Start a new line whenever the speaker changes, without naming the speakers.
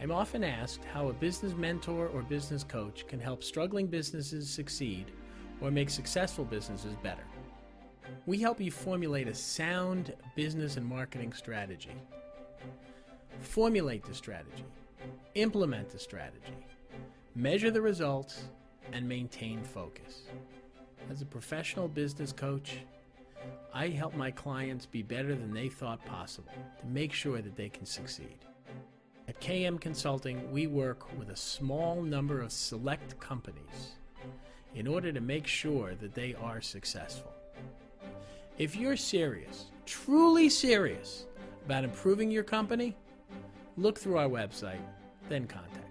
I'm often asked how a business mentor or business coach can help struggling businesses succeed or make successful businesses better. We help you formulate a sound business and marketing strategy. Formulate the strategy, implement the strategy, measure the results, and maintain focus. As a professional business coach, I help my clients be better than they thought possible to make sure that they can succeed. At KM Consulting, we work with a small number of select companies in order to make sure that they are successful. If you're serious, truly serious, about improving your company, look through our website, then contact.